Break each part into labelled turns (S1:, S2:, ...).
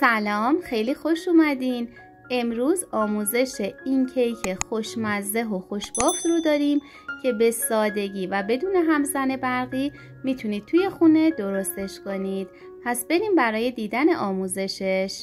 S1: سلام خیلی خوش اومدین. امروز آموزش این کیک خوشمزه و خوشبافت رو داریم که به سادگی و بدون همزن برقی می‌تونید توی خونه درستش کنید. پس بریم برای دیدن آموزشش.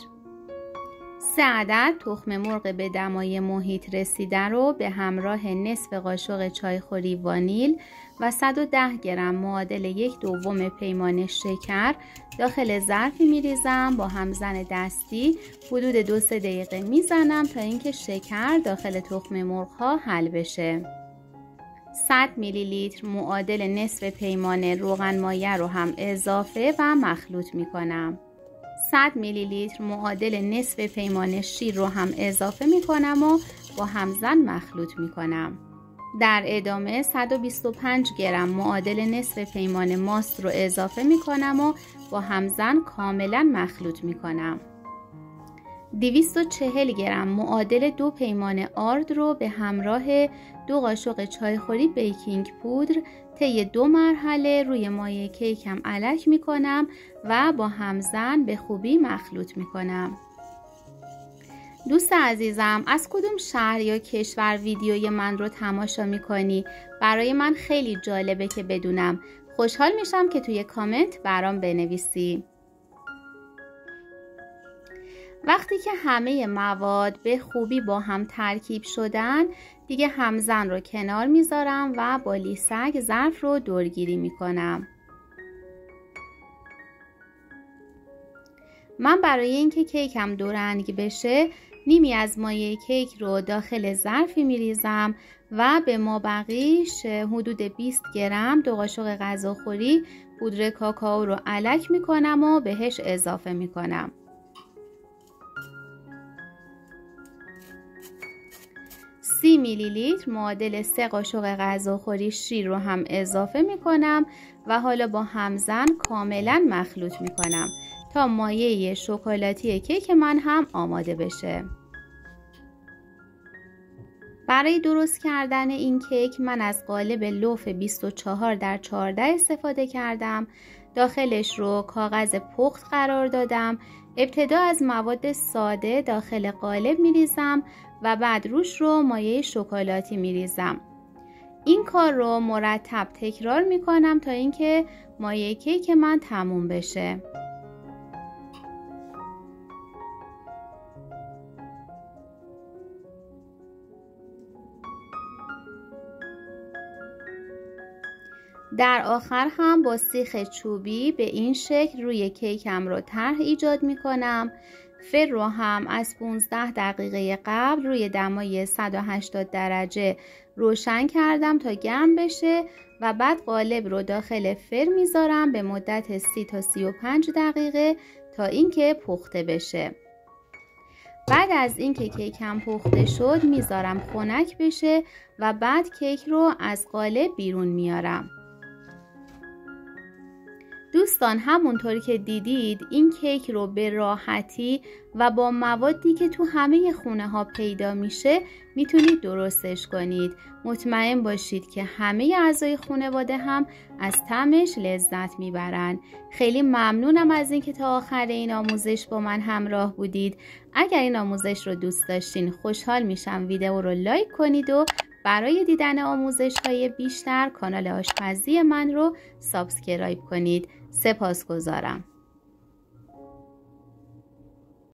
S1: سه عدد تخم مرغ به دمای محیط رسیده رو به همراه نصف قاشق چایخوری وانیل و 110 گرم معادل یک دوم پیمان شکر داخل ظرفی میریزم با همزن دستی حدود دو سه دقیقه می‌زنم تا اینکه شکر داخل تخم مرغ ها حل بشه 100 میلی لیتر معادل نصف پیمان روغن مایه رو هم اضافه و مخلوط می کنم. 100 میلی لیتر معادل نصف پیمان شیر رو هم اضافه می کنم و با همزن مخلوط می کنم. در ادامه 125 گرم معادل نصف پیمان ماست رو اضافه می کنم و با همزن کاملا مخلوط می کنم. 240 گرم معادل دو پیمان آرد رو به همراه دو قاشق چایخوری بیکینگ پودر طی دو مرحله روی مایه کیکم علک می کنم و با همزن به خوبی مخلوط می کنم. دوست عزیزم از کدوم شهر یا کشور ویدیوی من رو تماشا می کنی؟ برای من خیلی جالبه که بدونم. خوشحال میشم که توی کامنت برام بنویسی. وقتی که همه مواد به خوبی با هم ترکیب شدن دیگه همزن رو کنار می‌ذارم و با لیسک ظرف رو دورگیری می‌کنم. من برای اینکه کیکم دو رنگ بشه نیمی از مایه کیک رو داخل ظرفی میریزم و به ما بقیش حدود 20 گرم دو قاشق غذاخوری پودر کاکائو رو علک می‌کنم و بهش اضافه می‌کنم. 30 میلی لیتر معادل 3 قاشق غذاخوری شیر رو هم اضافه می کنم و حالا با همزن کاملا مخلوط می کنم تا مایه شکلاتی کیک من هم آماده بشه. برای درست کردن این کیک من از قالب لوف 24 در 14 استفاده کردم داخلش رو کاغذ پخت قرار دادم ابتدا از مواد ساده داخل قالب می ریزم و بعد روش رو مایه شکلاتی می ریزم. این کار رو مرتب تکرار می کنم تا اینکه مایه کیک من تموم بشه. در آخر هم با سیخ چوبی به این شکل روی کیکم رو طرح ایجاد می کنم فر رو هم از 15 دقیقه قبل روی دمای 180 درجه روشن کردم تا گرم بشه و بعد قالب رو داخل فر می‌ذارم به مدت 30 تا 35 دقیقه تا اینکه پخته بشه. بعد از اینکه کیکم پخته شد می‌ذارم خنک بشه و بعد کیک رو از قالب بیرون میارم دوستان همونطوری که دیدید این کیک رو به راحتی و با موادی که تو همه خونه ها پیدا میشه می‌تونید درستش کنید. مطمئن باشید که همه اعضای خانواده هم از تمش لذت می‌برن. خیلی ممنونم از اینکه تا آخر این آموزش با من همراه بودید. اگر این آموزش رو دوست داشتین خوشحال میشم ویدیو رو like کنید و برای دیدن آموزش های بیشتر کانال آشپزی من رو subscribe کنید. سپاسگزارم.